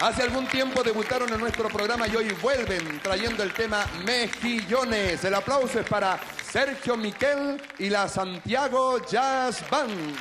Hace algún tiempo debutaron en nuestro programa y hoy vuelven trayendo el tema Mejillones. El aplauso es para Sergio Miquel y la Santiago Jazz Band.